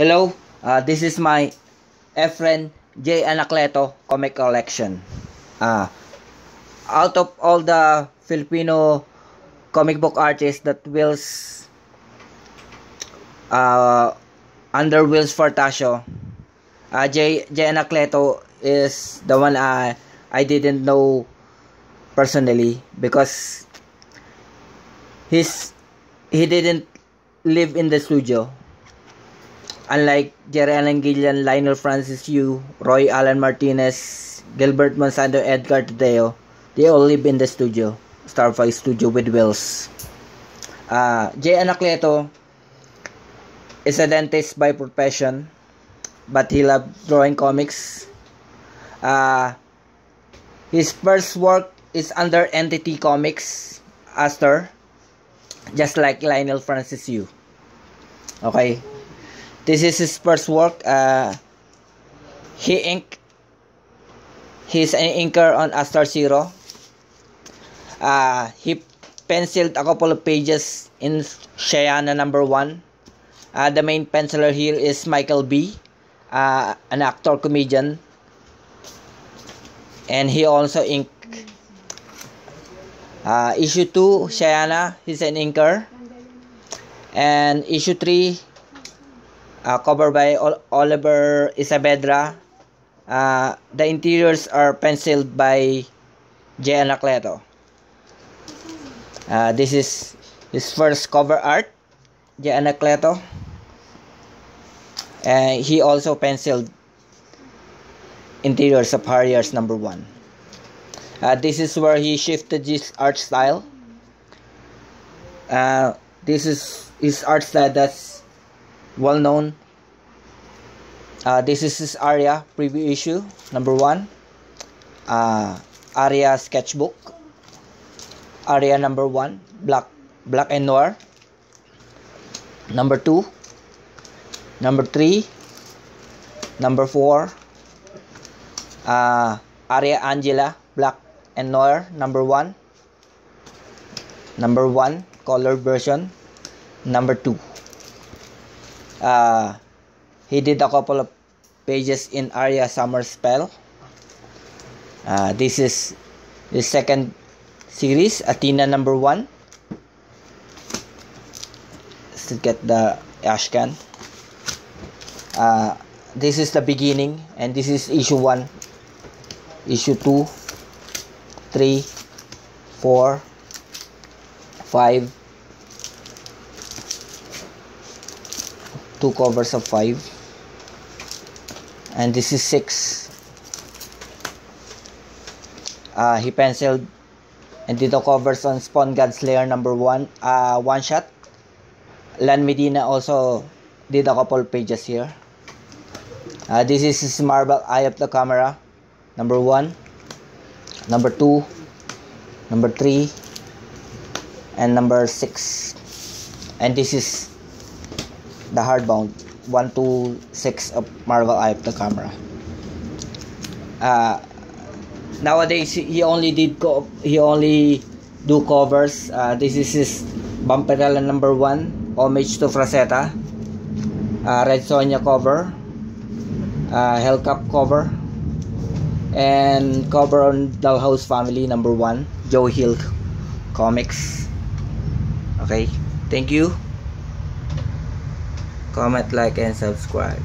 Hello, uh, this is my Efren J. Anacleto comic collection. Uh, out of all the Filipino comic book artists that Whilce uh, under Whilce Portacio, uh, J. J. Anacleto is the one uh, I didn't know personally because he's he didn't live in the studio Unlike Jerry Allen Gillian, Lionel Francis Yu, Roy Allen Martinez, Gilbert Monsanto, Edgar Tadeo, they all live in the studio, Starfire Studio with Wills. Uh, Jay Anacleto is a dentist by profession, but he loved drawing comics. Uh, his first work is under Entity Comics, Aster, just like Lionel Francis Yu. Okay. This is his first work. Uh, he ink. He's an inker on Aster Zero. Uh, he penciled a couple of pages in Shayana number one. Uh, the main penciler here is Michael V, uh, an actor comedian, and he also inked uh, issue two Shayana. He's an inker, and issue three uh, covered by Oliver Isabedra. Uh, the interiors are penciled by J. Anacleto. Uh, this is his first cover art, J. Anacleto. And he also penciled interiors of Harriers number one. Uh, this is where he shifted his art style. Uh, this is his art style that's well known. Uh, this is his Aria preview issue number one. Uh, Aria sketchbook. Aria number one, black, black and noir. Number two, number three, number four. Uh, Aria Angela, black and noir. Number one. Number one, colored version. Number two. Uh, he did a couple of pages in Aria Summer Spell. Uh, this is the second series, Athena number one. Let's get the Ashcan. Uh, this is the beginning, and this is issue one, issue two, three, four, five, two covers of five. And this is six. Uh, he penciled. And did the covers on Spawn Godslayer number one. Uh, one shot. Lan Medina also did a couple pages here. Uh, this is his Marvel eye of the camera. Number one. Number two. Number three. And number six. And this is the hardbound 126 of Marvel Eye of the Camera. Uh, nowadays he only did co- he only do covers. Uh, this is his Vampirella number one, homage to Frazetta. Uh, Red Sonja cover, uh, Hellcat cover, and cover on Dollhouse Family number one, Joe Hill comics. Okay, thank you comment like and subscribe